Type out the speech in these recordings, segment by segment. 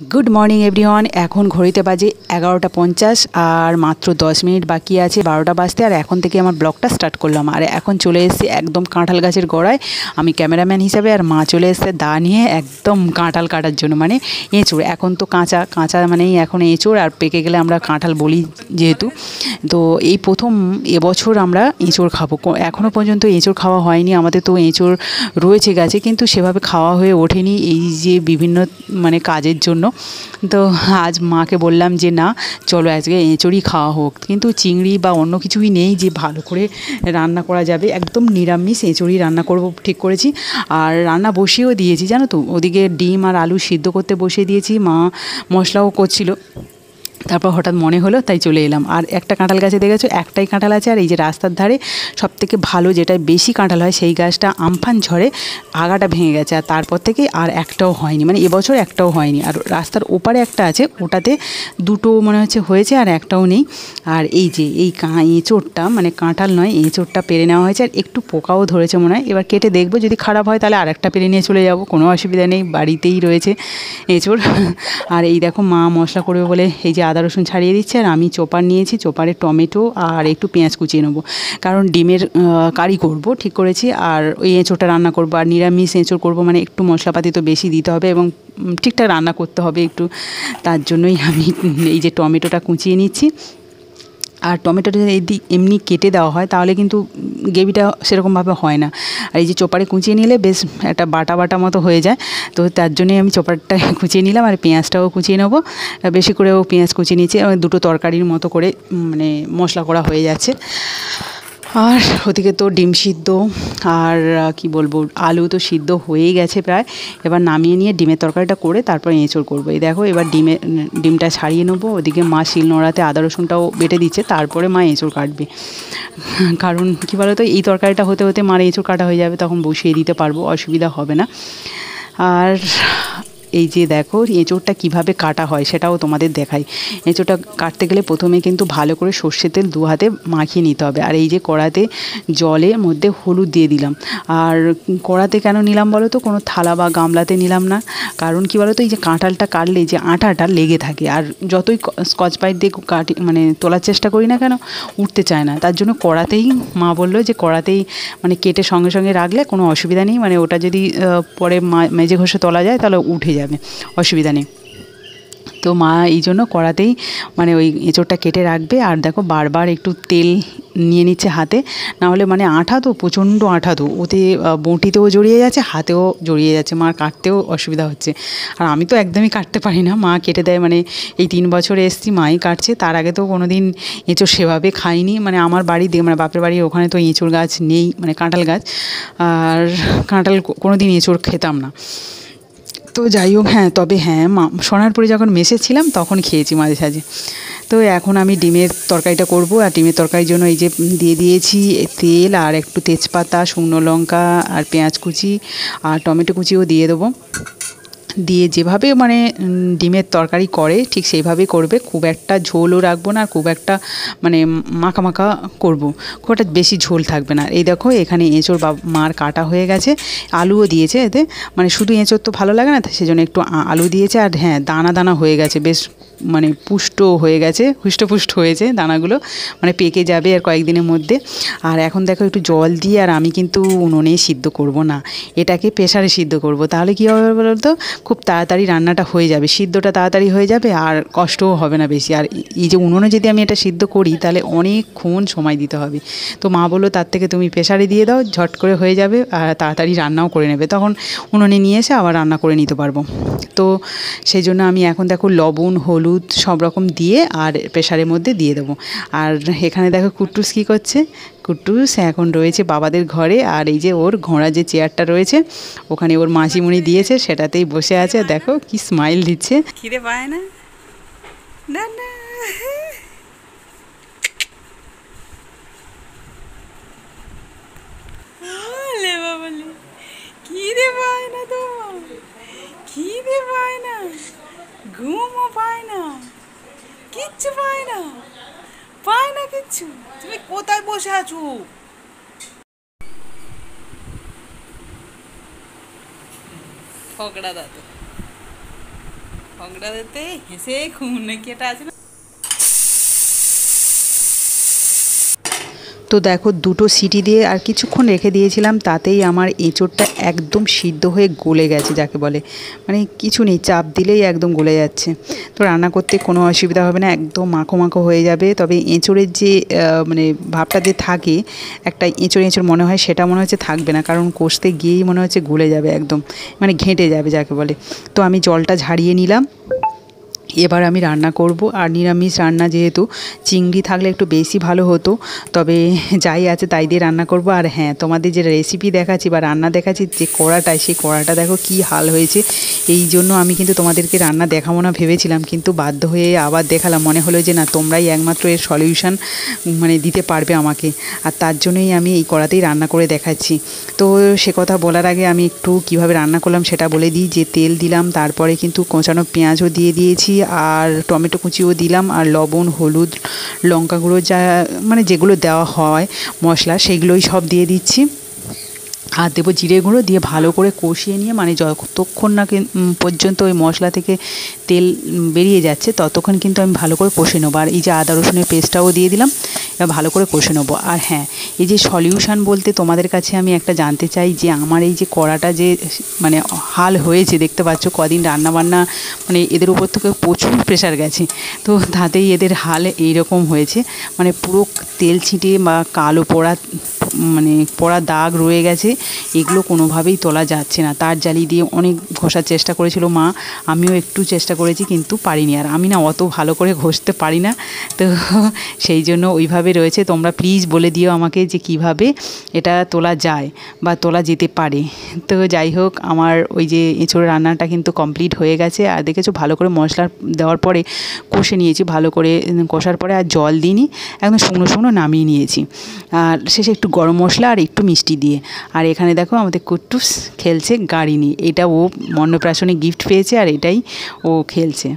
Good morning everyone এখন ঘড়িতে বাজে এগারোটা পঞ্চাশ আর মাত্র দশ মিনিট বাকি আছে, বারোটা বাজতে। আর এখন থেকে আমার ব্লগটা স্টার্ট করলাম। আর এখন চলে এসেছি একদম কাঁঠাল গাছের গোড়ায়। আমি ক্যামেরাম্যান হিসাবে আর মা চলে এসছে দা নিয়ে একদম কাঁঠাল কাটার জন্য মানে এঁচড়। এখন তো কাঁচা কাঁচা মানেই এখন এঁচড়। আর পেকে গেলে আমরা কাঁঠাল বলি যেহেতু। তো এই প্রথম এবছর আমরা এঁচড় খাব। এখনও পর্যন্ত এঁচড় খাওয়া হয়নি। আমাদের তো এঁচড় রয়েছে গাছে, কিন্তু সেভাবে খাওয়া হয়ে ওঠেনি। এই যে বিভিন্ন মানে কাজের জন্য তো আজ মাকে বললাম যে, না, চলো আজকে এঁচড়ি খাওয়া হোক। কিন্তু চিংড়ি বা অন্য কিছুই নেই যে, ভালো করে রান্না করা যাবে। একদম নিরামিষ এঁচড়ি রান্না করব, ঠিক করেছি। আর রান্না বসিয়েও দিয়েছি, জানো তো? ওদিকে ডিম আর আলু সিদ্ধ করতে বসিয়ে দিয়েছি। মা মশলাও করছিল। তারপর হঠাৎ মনে হলো, তাই চলে এলাম। আর একটা কাঁঠাল গাছে দেখেছ? একটাই কাঁঠাল আছে, আর এই যে রাস্তার ধারে সব থেকে ভালো যেটা বেশি কাঁঠাল হয়, সেই গাছটা আমফান ঝড়ে আগাটা ভেঙে গেছে। আর তারপর থেকে আর একটাও হয়নি মানে এবছর একটাও হয়নি। আর রাস্তার ওপারে একটা আছে, ওটাতে দুটো মনে হচ্ছে হয়েছে আর একটাও নেই। আর এই যে, এই কা, এঁচোড়টা মানে কাঁঠাল নয়, এঁচোড়টা পেরে নেওয়া হয়েছে, আর একটু পোকাও ধরেছে মনে হয়। এবার কেটে দেখব, যদি খারাপ হয় তাহলে আরেকটা পেরে নিয়ে চলে যাব, কোনো অসুবিধা নেই, বাড়িতেই রয়েছে এঁচোড়। আর এই দেখো মা মশলা করবে বলে, এই যে আদা রসুন ছাড়িয়ে দিচ্ছি আর আমি চোপার নিয়েছি চোপারে টমেটো আর একটু পেঁয়াজ কুচিয়ে নেব। কারণ ডিমের কারি করব, ঠিক করেছি। আর ওই এঁচোড়টা রান্না করব আর নিরামিষ এঁচোড় করব মানে একটু মশলাপাতি তো বেশি দিতে হবে এবং ঠিকঠাক রান্না করতে হবে একটু। তার জন্যই আমি এই যে টমেটোটা কুচিয়ে নিচ্ছি। আর টমেটোটা যদি এমনি কেটে দেওয়া হয়, তাহলে কিন্তু গ্রেভিটা সেরকমভাবে হয় না। আর এই যে চোপারে কুচিয়ে নিলে বেশ একটা বাটা বাটা মতো হয়ে যায়। তো তার জন্যই আমি চোপারটা কুচিয়ে নিলাম আর পেঁয়াজটাও কুচিয়ে নেব। বেশি করেও পেঁয়াজ কুচিয়ে নিয়েছি দুটো তরকারির মতো করে মানে মশলা করা হয়ে যাচ্ছে। আর ওদিকে তো ডিম সিদ্ধ, আর কি বলব, আলু তো সিদ্ধ হয়েই গেছে প্রায়। এবার নামিয়ে নিয়ে ডিমের তরকারিটা করে তারপর এঁচড় করব। এই দেখো, এবার ডিমে, ডিমটা ছাড়িয়ে নেব। ওদিকে মা শিল নোড়াতে আদা রসুনটাও বেটে দিচ্ছে, তারপরে মা এঁচড় কাটবে। কারণ, কী বলো তো এই তরকারিটা হতে হতে মার এঁচড় কাটা হয়ে যাবে, তখন বসিয়ে দিতে পারব, অসুবিধা হবে না। আর এই যে দেখো, এঁচোড়টা কীভাবে কাটা হয় সেটাও তোমাদের দেখাই। এঁচোড়টা কাটতে গেলে প্রথমে কিন্তু ভালো করে সর্ষের তেল দু হাতে মাখিয়ে নিতে হবে। আর এই যে কড়াতে জলের মধ্যে হলুদ দিয়ে দিলাম। আর কড়াতে কেন নিলাম বলো তো? কোনো থালা বা গামলাতে নিলাম না। কারণ কি বলো তো? এই যে কাঁঠালটা কাটলে যে আটাটা লেগে থাকে। আর যতই স্কচ বাইট দিয়ে কাটি মানে তোলার চেষ্টা করি না কেন, উঠতে চায় না। তার জন্য কড়াতেই মা বলল যে কড়াতেই মানে কেটে সঙ্গে সঙ্গে রাখলে কোনো অসুবিধা নেই। মানে ওটা যদি পরে মেজে ঘষে তোলা যায় তাহলে উঠে যাবে অসুবিধা নেই। তো মা এই জন্য কড়াতেই মানে ওই এঁচোড়টা কেটে রাখবে। আর দেখো বারবার একটু তেল নিয়ে নিচ্ছে হাতে। না হলে মানে আঠা তো, প্রচণ্ড আঠা তো। ওতে বঁটিতেও জড়িয়ে যাচ্ছে, হাতেও জড়িয়ে যাচ্ছে। মার কাটতেও অসুবিধা হচ্ছে। আর আমি তো একদমই কাটতে পারি না। মা কেটে দেয় মানে এই তিন বছরে এসছি, মাই কাটছে। তার আগে তো কোনো দিন এঁচোড় সেভাবে খাইনি। মানে আমার বাড়ি মানে বাপের বাড়ির ওখানে তো এঁচোড় গাছ নেই মানে কাঁঠাল গাছ। আর কাঁঠাল কোনো দিন এঁচোড় খেতাম না। তো যাই হোক হ্যাঁ তবে হ্যাঁ সোনারপুরে যখন মেসে ছিলাম তখন খেয়েছি মাঝে সাঝে। তো এখন আমি ডিমের তরকারিটা করব আর ডিমের তরকারির জন্য এই যে দিয়ে দিয়েছি তেল আর একটু তেজপাতা, শুকনো লঙ্কা আর পেঁয়াজ কুচি আর টমেটো কুচিও দিয়ে দেবো। দিয়ে যেভাবে মানে ডিমের তরকারি করে, ঠিক সেইভাবেই করবে। খুব একটা ঝোলও রাখব না আর খুব একটা মানে মাখা মাখা করব। খুব একটা বেশি ঝোল থাকবে না। এই দেখো, এখানে এঁচোর বা, মার কাটা হয়ে গেছে। আলুও দিয়েছে এতে। মানে শুধু এঁচোর তো ভালো লাগে না সেজন্য একটু আলু দিয়েছে। আর হ্যাঁ দানা দানা হয়ে গেছে। বেশ মানে পুষ্ট হয়ে গেছে, হুষ্টপুষ্ট হয়েছে দানাগুলো মানে পেকে যাবে আর কয়েকদিনের মধ্যে। আর এখন দেখো একটু জল দিয়ে আর আমি কিন্তু উনুনে সিদ্ধ করব না, এটাকে প্রেশারে সিদ্ধ করব। তাহলে কী হবে বলো তো খুব তাড়াতাড়ি রান্নাটা হয়ে যাবে, সিদ্ধটা তাড়াতাড়ি হয়ে যাবে আর কষ্টও হবে না বেশি। আর এই যে উনুনে যদি আমি এটা সিদ্ধ করি, তাহলে অনেকক্ষণ সময় দিতে হবে। তো মা বলল, তার থেকে তুমি প্রেশারে দিয়ে দাও, ঝট করে হয়ে যাবে আর তাড়াতাড়ি রান্নাও করে নেবে। তখন উনুনে নিয়ে এসে আবার রান্না করে নিতে পারব। তো সেই জন্য আমি এখন দেখো লবণ, হলুদ সব রকম দিয়ে আর প্রেশারের মধ্যে দিয়ে দেবো। আর এখানে দেখো কুট্টুস কী করছে? কুট্টুস এখন রয়েছে বাবাদের ঘরে আর এই যে ওর ঘোড়া যে চেয়ারটা রয়েছে, ওখানে ওর মাসিমুনি দিয়েছে, সেটাতেই বসে আছে। দেখো কি স্মাইল দিচ্ছে। খিদে পায় না না না আলে বাবালে খিদে পায় না তো খিদে পায় না ঘুমও পায় না কিচ্ছু পায় না পায় না কিচ্ছু তুমি কোথায় বসে আছো পকড়া দাদু ঝগড়া দিতে হেসে খুন নাকি এটা আছে না তো দেখো দুটো সিটি দিয়ে আর কিছুক্ষণ রেখে দিয়েছিলাম, তাতেই আমার এঁচোড়টা একদম সিদ্ধ হয়ে গলে গেছে, যাকে বলে। মানে কিছু নেই, চাপ দিলেই একদম গলে যাচ্ছে। তো রান্না করতে কোনো অসুবিধা হবে না, একদম মাখো মাখো হয়ে যাবে। তবে এঁচোড়ের যে মানে ভাবটা যে থাকে, একটা এঁচোড় এঁচোড় মনে হয়, সেটা মনে হচ্ছে থাকবে না। কারণ কষতে গিয়েই মনে হচ্ছে গলে যাবে একদম মানে ঘেঁটে যাবে, যাকে বলে। তো আমি জলটা ঝাড়িয়ে নিলাম। এবার আমি রান্না করব। আর নিরামিষ রান্না যেহেতু, চিংড়ি থাকলে একটু বেশি ভালো হতো। তবে যাই আছে তাই দিয়ে রান্না করব। আর হ্যাঁ তোমাদের যে রেসিপি দেখাচ্ছি বা রান্না দেখাচ্ছি, যে কড়াটায় সেই কড়াটা দেখো কি হাল হয়েছে। এই জন্য আমি কিন্তু তোমাদেরকে রান্না দেখাবো না ভেবেছিলাম, কিন্তু বাধ্য হয়ে আবার দেখালাম। মনে হলো যে না, তোমরাই একমাত্র এর সলিউশন মানে দিতে পারবে আমাকে। আর তার জন্যই আমি এই কড়াতেই রান্না করে দেখাচ্ছি। তো সে কথা বলার আগে আমি একটু কীভাবে রান্না করলাম সেটা বলে দিই। যে তেল দিলাম, তারপরে কিন্তু কোঁচানো পেঁয়াজও দিয়ে দিয়েছি। আর টমেটো কুচিও দিলাম, আর লবণ, হলুদ লঙ্কা গুঁড়ো যা মানে যেগুলো দেওয়া হয় মশলা, সেগুলোই সব দিয়ে দিচ্ছি। আর দেবো জিরে গুঁড়ো দিয়ে ভালো করে কষিয়ে নিয়ে মানে যতক্ষণ না পর্যন্ত ওই মশলা থেকে তেল বেরিয়ে যাচ্ছে, ততক্ষণ কিন্তু আমি ভালো করে কষে নেব। আর এই যে আদা রসুনের পেস্টটাও দিয়ে দিলাম ভালো করে কষে নেব। আর হ্যাঁ এই যে সলিউশন বলতে তোমাদের কাছে আমি একটা জানতে চাই যে আমার এই যে কড়াটা যে মানে হাল হয়েছে, দেখতে পাচ্ছ কদিন রান্না বান্না মানে এদের উপর থেকে প্রচুর প্রেশার গেছে, তো তাতেই এদের হাল এইরকম হয়েছে। মানে পুরো তেল ছিটিয়ে বা কালো পোড়া মানে পড়া দাগ রয়ে গেছে, এগুলো কোনোভাবেই তোলা যাচ্ছে না। তার জালি দিয়ে অনেক ঘষার চেষ্টা করেছিল মা, আমিও একটু চেষ্টা করেছি কিন্তু পারিনি। আর আমি না অত ভালো করে ঘষতে পারি না, তো সেই জন্য ওইভাবে রয়েছে। তোমরা প্লিজ বলে দিও আমাকে যে কীভাবে এটা তোলা যায় বা তোলা যেতে পারে। তো যাই হোক, আমার ওই যে এঁচোড় রান্নাটা কিন্তু কমপ্লিট হয়ে গেছে। আর দেখেছ, ভালো করে মশলা দেওয়ার পরে কষে নিয়েছি, ভালো করে কষার পরে আর জল দিইনি, একদম শুকনো শুকনো নামিয়ে নিয়েছি। আর শেষে একটু গরম মশলা আর একটু মিষ্টি দিয়ে। আর এখানে দেখো আমাদের কুট্টুস খেলছে গাড়ি নিয়ে এটা ও মন্নপ্রাশনে গিফট পেয়েছে আর এটাই ও খেলছে।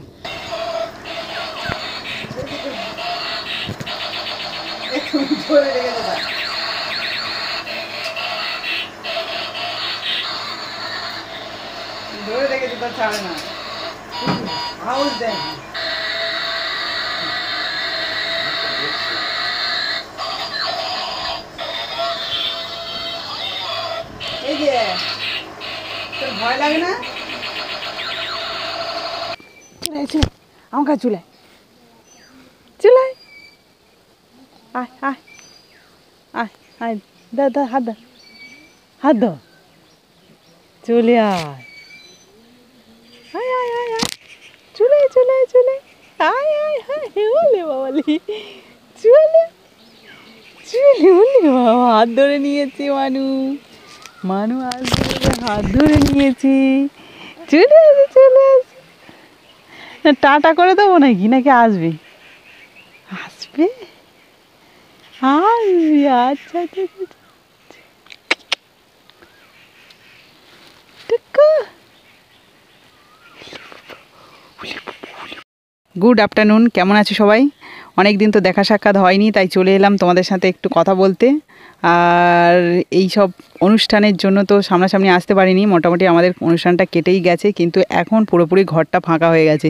ধরে রেখেছে ছাড়ে না। হাউস দেখ ভয় লাগে না? চলে চলে আমার কাছে চলে। চলে? আয় আয়। আয় আয় দা দা হাত দা হাত চলে আয়। আয় আয় আয় আয়। আয়, আয়, বাবা হাত ধরে নিয়েছে মানু মানু আসবে, হাত ধরে নিয়েছি। চলে আসে চলে আসে টাটা করে দেবো নাকি? নাকি আসবে? আসবে? আসবে আচ্ছা আচ্ছা আচ্ছা। গুড আফটারনুন, কেমন আছো সবাই? অনেক দিন তো দেখা সাক্ষাৎ হয়নি, তাই চলে এলাম তোমাদের সাথে একটু কথা বলতে। আর এই সব অনুষ্ঠানের জন্য তো সামনাসামনি আসতে পারিনি, মোটামুটি আমাদের অনুষ্ঠানটা কেটেই গেছে, কিন্তু এখন পুরোপুরি ঘরটা ফাঁকা হয়ে গেছে।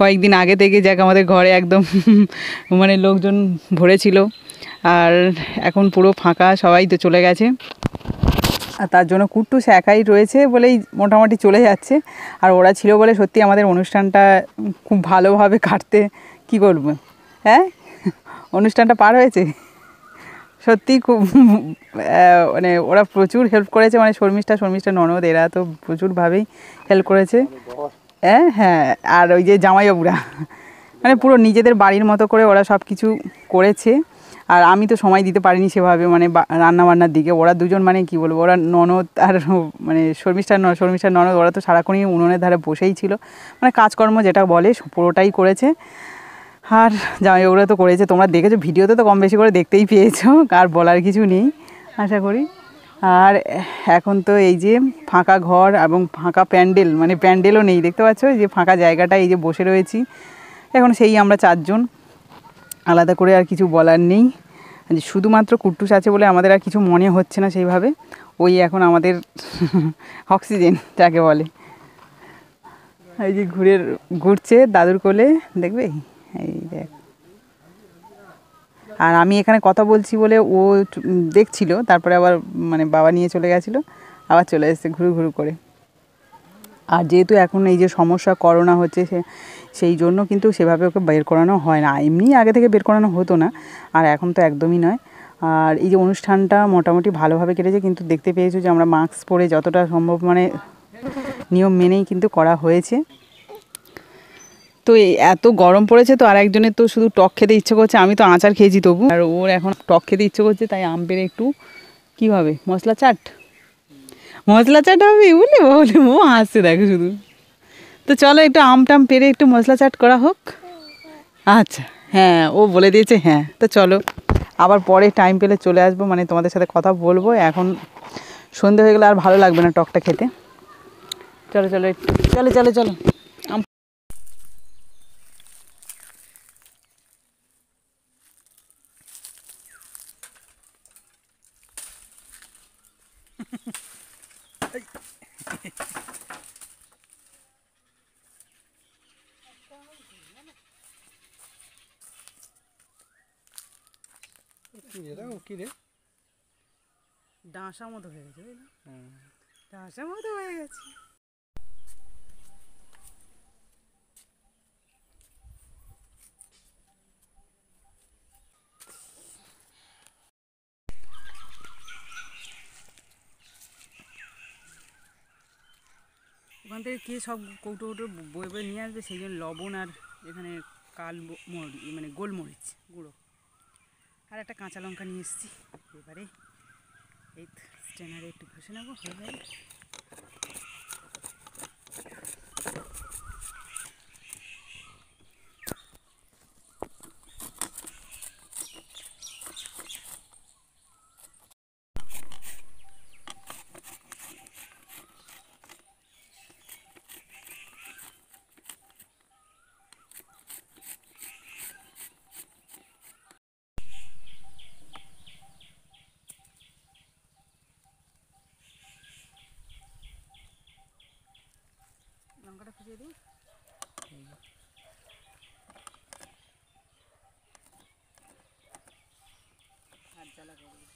কয়েকদিন আগে থেকে যাক আমাদের ঘরে একদম মানে লোকজন ভরেছিল, আর এখন পুরো ফাঁকা, সবাই তো চলে গেছে। আর তার জন্য কুট্টুস একাই রয়েছে বলেই মোটামুটি চলে যাচ্ছে, আর ওরা ছিল বলে সত্যি আমাদের অনুষ্ঠানটা খুব ভালোভাবে কাটতে, কি করব হ্যাঁ? অনুষ্ঠানটা পার হয়েছে? সত্যি খুব মানে ওরা প্রচুর হেল্প করেছে মানে শর্মিষ্ঠা শর্মিষ্ঠা ননদ, এরা তো প্রচুরভাবেই হেল্প করেছে। হ্যাঁ হ্যাঁ আর ওই যে জামাইবাবুরা মানে পুরো নিজেদের বাড়ির মতো করে ওরা সব কিছু করেছে। আর আমি তো সময় দিতে পারিনি সেভাবে মানে রান্না বান্নার দিকে। ওরা দুজন মানে কি বলব, ওরা ননদ আর মানে শর্মিষ্ঠার ন, শর্মিষ্ঠার ননদ, ওরা তো সারাক্ষণই উনুনের ধারে বসেই ছিল। মানে কাজকর্ম যেটা বলে পুরোটাই করেছে। আর জামাইবাবুরা তো করেছে, তোমরা দেখেছ, ভিডিওতে তো কম বেশি করে দেখতেই পেয়েছ, আর বলার কিছু নেই, আশা করি। আর এখন তো এই যে ফাঁকা ঘর এবং ফাঁকা প্যান্ডেল মানে প্যান্ডেলও নেই, দেখতে পাচ্ছ? এই যে ফাঁকা জায়গাটা এই যে বসে রয়েছি। এখন সেই আমরা চারজন, আলাদা করে আর কিছু বলার নেই। শুধুমাত্র কুট্টুস আছে বলে আমাদের আর কিছু মনে হচ্ছে না সেইভাবে। ওই এখন আমাদের অক্সিজেন, যাকে বলে। এই যে ঘুরে ঘুরছে দাদুর কোলে, দেখবে? এই দেখ। আর আমি এখানে কথা বলছি বলে ও দেখছিল, তারপরে আবার মানে বাবা নিয়ে চলে গেছিল, আবার চলে এসেছে ঘুরু ঘুরু করে। আর যেহেতু এখন এই যে সমস্যা, করোনা হচ্ছে সে, সেই জন্য কিন্তু সেভাবে ওকে বের করানো হয় না। এমনি আগে থেকে বের করানো হতো না, আর এখন তো একদমই নয়। আর এই যে অনুষ্ঠানটা মোটামুটি ভালোভাবে কেটেছে, কিন্তু দেখতে পেয়েছ যে আমরা মাস্ক পরে যতটা সম্ভব মানে নিয়ম মেনেই কিন্তু করা হয়েছে। তো এত গরম পড়েছে তো আর একজনের তো শুধু টক খেতে ইচ্ছে করছে, আমি তো আচার খেয়েছি তবু। আর ওর এখন টক খেতে ইচ্ছে করছে, তাই আম পেরে একটু কী হবে, মশলা চাট? মশলা চাট হবে বলে বলে, ও হাসছে, দেখো শুধু। তো চলো একটু আম টাম পেরে একটু মশলা চাট করা হোক। আচ্ছা হ্যাঁ ও বলে দিয়েছে হ্যাঁ। তো চলো, আবার পরে টাইম পেলে চলে আসব মানে তোমাদের সাথে কথা বলব। এখন সন্ধে হয়ে গেলে আর ভালো লাগবে না টকটা খেতে। চলো চলো একটু চলো চলো। ডাঁসা মতো হয়ে গেছে? ডাঁসা মতো হয়ে গেছে। ওখান থেকে কে সব কৌটো কৌটো বয়ে বয়ে নিয়ে আসবে? সেই জন্য লবণ আর এখানে কাল মরিচ মরি মানে গোলমরিচ গুঁড়ো। আর একটা কাঁচা লঙ্কা নিয়ে এসেছি। এবারে এই স্ট্যানারে একটু ঘষে নেব। হয়ে যাবে লঙ্কাটা খুঁজে দিই হাত জ্বালা করবে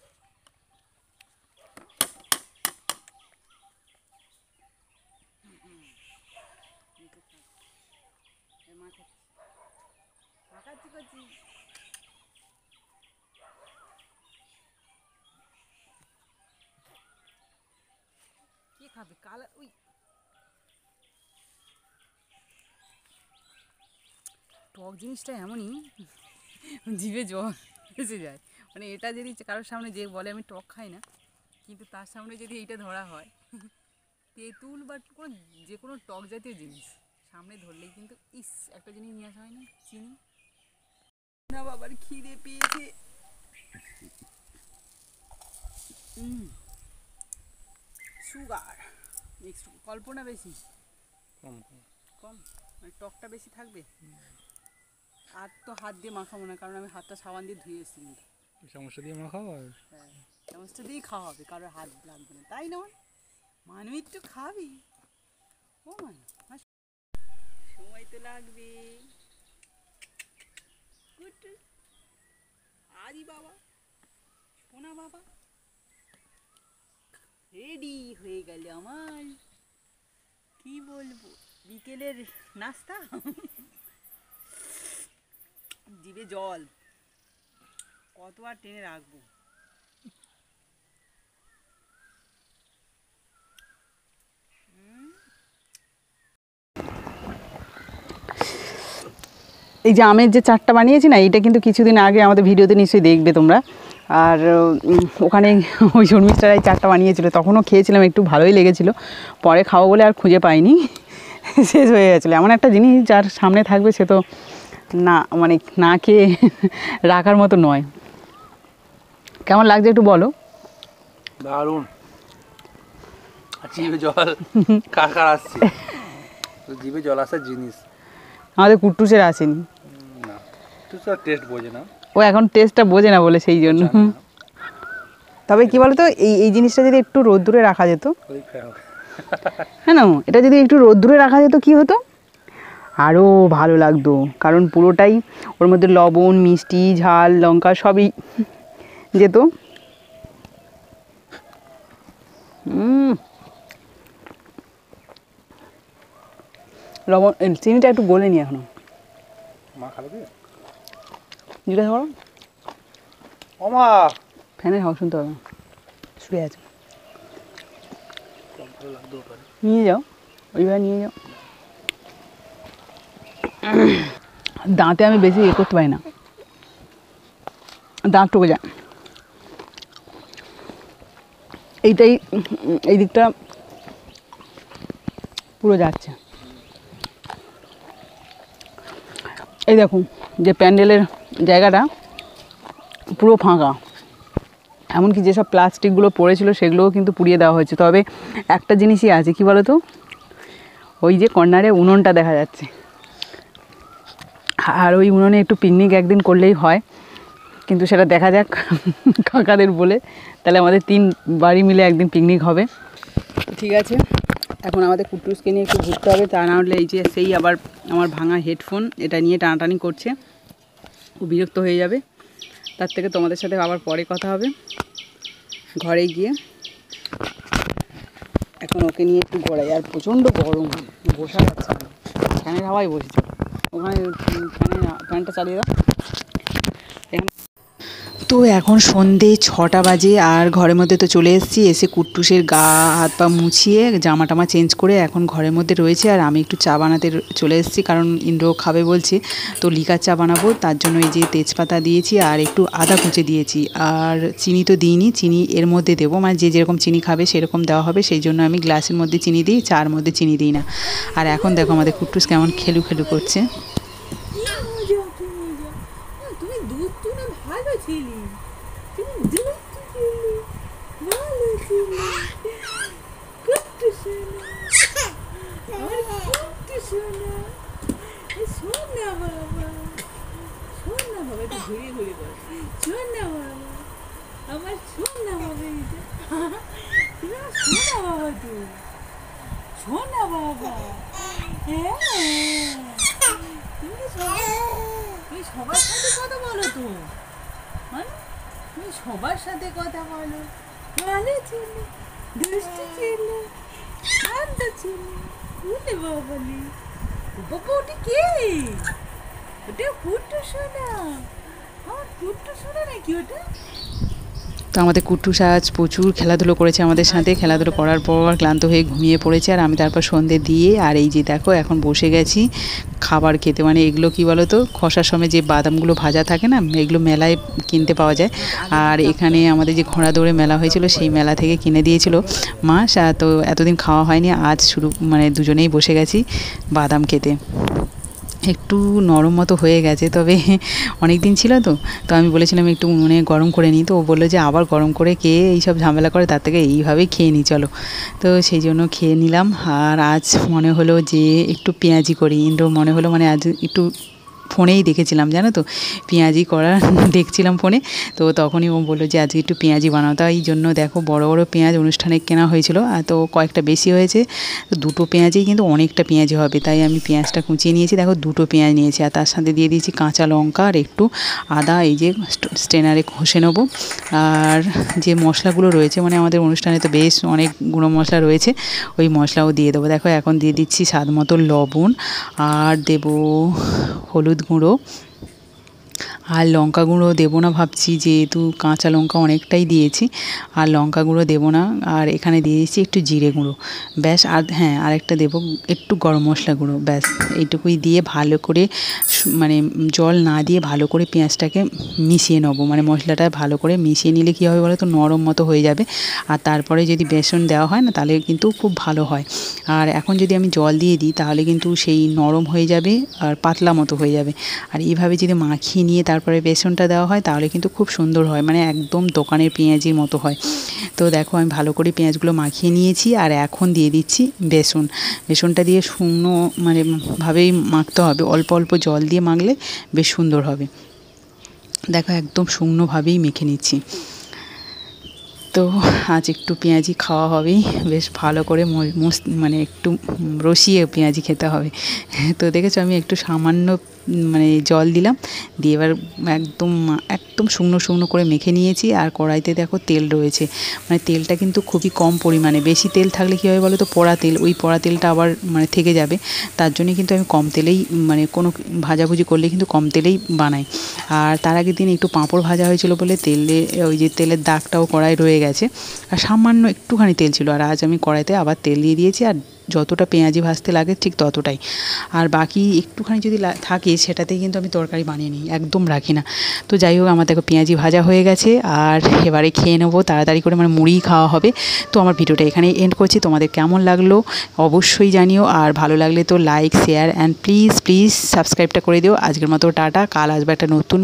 মাখাচ্ছি করছি কি খাবে কালার ওই টক জিনিসটা এমনই জিভে জল এসে যায়। মানে এটা যদি কারোর সামনে যে বলে আমি টক খাই না কিন্তু তার সামনে যদি এইটা ধরা হয় তেঁতুল বা কোনো যে কোনো টক জাতীয় জিনিস সামনে ধরলেই কিন্তু ইস একটা জিনিস নিয়ে আসা হয় না চিনি। না বাবার খিদে পেয়েছে। সুগার। কল্পনা বেশি। কম কম। কম মানে টকটা বেশি থাকবে? আর তো হাত দিয়ে মাখাবো না কারণ আমি হাতটা সাবান দিয়ে ধুয়ে এসেছি সমস্যা দিয়ে আর? হ্যাঁ চামচটা দিয়েই খাওয়া হবে কারোর হাত লাগবে না। তাই না মানু একটু খাবি। ও মানু সময় তো লাগবে। আদি বাবা সোনা বাবা রেডি হয়ে গেল আমার। কি বলব বিকেলের নাস্তা? জিভে জল। কত আর টেনে রাখব? এই যে আমের যে চারটা বানিয়েছি না এটা কিন্তু কিছুদিন আগে আমাদের ভিডিওতে নিশ্চয়ই দেখবে তোমরা। আর ওখানে ওই শর্মিষ্ঠারা চারটা বানিয়েছিল, তখনও খেয়েছিলাম, একটু ভালোই লেগেছিল। পরে খাব বলে আর খুঁজে পাইনি। শেষ হয়ে গেছিল। এমন একটা জিনিস যার সামনে থাকবে, সে তো না মানে না খেয়ে রাখার মতো নয়। কেমন লাগছে একটু বলো? দারুণ। জিভে জল কার কার আসছে জিভে জল আসার জিনিস। আমাদের কুট্টুসের আসেনি। টেস্ট বোঝে না। ও এখন টেস্টটা বোঝে না বলে সেই জন্য। তবে কি বলতো এই এই জিনিসটা যদি একটু রোদ্দুরে রাখা যেত। হ্যাঁ না এটা যদি একটু রোদ্দুরে রাখা যেত কি হতো? আরও ভালো লাগতো। কারণ পুরোটাই ওর মধ্যে লবণ মিষ্টি ঝাল লঙ্কা সবই যেত। লবণ চিনিটা একটু গলে নি এখনও। জিজ্ঞাসা করো ফ্যানের হাওয়া শুনতে হবে। শুয়ে আছে। নিয়ে যাও। ওইভাবে নিয়ে যাও। দাঁতে আমি বেশি ইয়ে করতে পারি না। দাঁত টুকে যায়। এইটাই, এই দিকটা পুরো যাচ্ছে। এই দেখুন, যে প্যান্ডেলের জায়গাটা পুরো ফাঁকা। এমনকি যেসব প্লাস্টিকগুলো পড়েছিল সেগুলোও কিন্তু পুড়িয়ে দেওয়া হয়েছে। তবে একটা জিনিসই আছে, কি বলো তো ওই যে কর্নারে উনুনটা দেখা যাচ্ছে। আর ওই উনুনে একটু পিকনিক একদিন করলেই হয়। কিন্তু সেটা দেখা যাক কাকাদের বলে। তাহলে আমাদের তিন বাড়ি মিলে একদিন পিকনিক হবে। ঠিক আছে। এখন আমাদের কুটুসকে নিয়ে একটু ঘুরতে হবে। তা না হলে এই যে সেই আবার আমার ভাঙা হেডফোন এটা নিয়ে টানাটানি করছে। ও বিরক্ত হয়ে যাবে। তার থেকে তোমাদের সাথে আবার পরে কথা হবে। ঘরে গিয়ে। এখন ওকে নিয়ে একটু ঘোরাই আর প্রচণ্ড গরম। বসা যাচ্ছে ফ্যানের হাওয়ায় বসেছে। वहाँ पेंट चाहिए তো এখন সন্ধে ছটা বাজে আর ঘরের মধ্যে তো চলে এসেছি। এসে কুট্টুসের গা, হাত পা মুছিয়ে জামা টামা চেঞ্জ করে এখন ঘরের মধ্যে রয়েছে আর আমি একটু চা বানাতে চলে এসেছি কারণ ইন্দ্র খাবে বলছে, তো লিকার চা বানাবো। তার জন্য এই যে তেজপাতা দিয়েছি আর একটু আদা কুচে দিয়েছি। আর চিনি তো দিইনি, চিনি এর মধ্যে দেবো। মানে যে যেরকম চিনি খাবে সেরকম দেওয়া হবে, সেই জন্য আমি গ্লাসের মধ্যে চিনি দিই, চার মধ্যে চিনি দিই না। আর এখন দেখো আমাদের কুট্টুস কেমন খেলু খেলু করছে কি মজা কি মজা আহ, তুমি দুধ তো না তো ছিলি ভালো ছিলি কুট্টু সোনা আমার কুট্টু সোনা এই সোনা বাবা সোনা বাবা একটু ঘুরিয়ে ঘুরিয়ে বল সোনা বাবা আমার সোনা বাবা এটা তুমি সোনা বাবা তো সোনা বাবা হ্যাঁ তুমি সবাই- সবার সাথে কথা বলো তো। সবার সাথে কথা বলো। ভালো ছেলে, দৃষ্টি ছেলে, শান্ত ছেলে বলে বলি বাবা কে? ওটা পুট্টু সোনা। আমার পুট্টু সোনা নাকি ওটা? তো আমাদের কুট্টুস আজ প্রচুর খেলাধুলো করেছে আমাদের সাথে। খেলাধুলো করার পর ক্লান্ত হয়ে ঘুমিয়ে পড়েছে আর আমি তারপর সন্ধে দিয়ে আর এই যে দেখো এখন বসে গেছি খাবার খেতে। মানে এগুলো কি বলো তো খসার সময় যে বাদামগুলো ভাজা থাকে না, এগুলো মেলায় কিনতে পাওয়া যায়। আর এখানে আমাদের যে ঘোড়া দৌড়ে মেলা হয়েছিল সেই মেলা থেকে কিনে দিয়েছিল মা। তো এতদিন খাওয়া হয়নি, আজ শুরু মানে দুজনেই বসে গেছি বাদাম খেতে। একটু নরম মতো হয়ে গেছে, তবে অনেক দিন ছিল তো তো আমি বলেছিলাম একটু উনুনে গরম করে নিই, তো ও বলল যে আবার গরম করে কে এইসব ঝামেলা করে তার থেকে এইভাবেই খেয়ে নিই, চলো। তো সেই জন্য খেয়ে নিলাম, আর আজ মনে হলো যে একটু পেঁয়াজি করি, ইন্দ্র মনে হলো মানে আজ একটু ফোনেই দেখেছিলাম, জানো তো? পেঁয়াজি করা দেখছিলাম ফোনে। তো তখনই ও বলল যে, আজকে একটু পেঁয়াজি বানাও। তাই জন্য দেখো, বড় বড় পেঁয়াজ অনুষ্ঠানে কেনা হয়েছিল, আর তো কয়েকটা বেশি হয়েছে। দুটো পেঁয়াজেই কিন্তু অনেকটা পেঁয়াজি হবে, তাই আমি পেঁয়াজটা কুচিয়ে নিয়েছি। দেখো, দুটো পেঁয়াজ নিয়েছি, আর তার সাথে দিয়ে দিয়েছি কাঁচা লঙ্কা আর একটু আদা, এই যে স্ট্রেনারে ঘষে নেব। আর যে মশলাগুলো রয়েছে মানে আমাদের অনুষ্ঠানে তো বেশ অনেক গুঁড়ো মশলা রয়েছে, ওই মশলাও দিয়ে দেবো। দেখো, এখন দিয়ে দিচ্ছি স্বাদ মতো লবণ, আর দেবো হলুদ গুঁড়ো আর লঙ্কা গুঁড়ো দেবো না ভাবছি, যেহেতু কাঁচা লঙ্কা অনেকটাই দিয়েছি, আর লঙ্কা গুঁড়ো দেবো না, আর এখানে দিয়ে দিচ্ছি একটু জিরে গুঁড়ো। ব্যাস, আর হ্যাঁ আরেকটা দেবো, একটু গরম মশলা গুঁড়ো, ব্যাস, এইটুকুই দিয়ে ভালো করে মানে জল না দিয়ে ভালো করে পেঁয়াজটাকে মিশিয়ে নেব। মানে মশলাটা ভালো করে মিশিয়ে নিলে কী হবে বলো তো নরম মতো হয়ে যাবে। আর তারপরে যদি বেসন দেওয়া হয় না, তাহলে কিন্তু খুব ভালো হয়। আর এখন যদি আমি জল দিয়ে দিই, তাহলে কিন্তু সেই নরম হয়ে যাবে আর পাতলা মতো হয়ে যাবে। আর এইভাবে যদি মাখিয়ে নিয়ে তারপরে বেসনটা দেওয়া হয়, তাহলে কিন্তু খুব সুন্দর হয়। মানে একদম দোকানের পেঁয়াজির মতো হয়। তো দেখো আমি ভালো করে পেঁয়াজগুলো মাখিয়ে নিয়েছি আর এখন দিয়ে দিচ্ছি বেসন। বেসনটা দিয়ে শুকনো মানে ভাবেই মাখতে হবে। অল্প অল্প জল দিয়ে মাখলে বেশ সুন্দর হবে। দেখো একদম শুকনোভাবেই মেখে নিচ্ছি। তো আজ একটু পেঁয়াজি খাওয়া হবেই। বেশ ভালো করে মানে একটু রসিয়ে পেঁয়াজি খেতে হবে। তো দেখেছ আমি একটু সামান্য মানে জল দিলাম। দিয়ে এবার একদম একদম শুকনো শুকনো করে মেখে নিয়েছি। আর কড়াইতে দেখো তেল রয়েছে। মানে তেলটা কিন্তু খুবই কম পরিমাণে। বেশি তেল থাকলে কী হবে বলো তো? পোড়া তেল। ওই পোড়া তেলটা আবার মানে থেকে যাবে। তার জন্য কিন্তু আমি কম তেলেই মানে কোনো ভাজাভুজি করলে কিন্তু কম তেলেই বানাই। আর তার আগের দিন একটু পাঁপড় ভাজা হয়েছিল বলে তেলে, ওই যে তেলের দাগটাও কড়াই রয়ে গেছে। আর সামান্য একটুখানি তেল ছিল। আর আজ আমি কড়াইতে আবার তেল দিয়ে দিয়েছি। আর যতটা পেঁয়াজি ভাজতে লাগে ঠিক ততটাই। আর বাকি একটুখানি যদি থাকে সেটাতেই কিন্তু আমি তরকারি বানিয়ে নিই, একদম রাখি না। তো যাই হোক, আমার দেখো পেঁয়াজি ভাজা হয়ে গেছে আর এবারে খেয়ে নেব, তাড়াতাড়ি করে মানে মুড়ি খাওয়া হবে। তো আমার ভিডিওটা এখানে এন্ড করছি, তোমাদের কেমন লাগল অবশ্যই জানিও, আর ভালো লাগলে তো like share and please please সাবস্ক্রাইবটা করে দিও। আজকের মতো টাটা, কাল আসবে একটা নতুন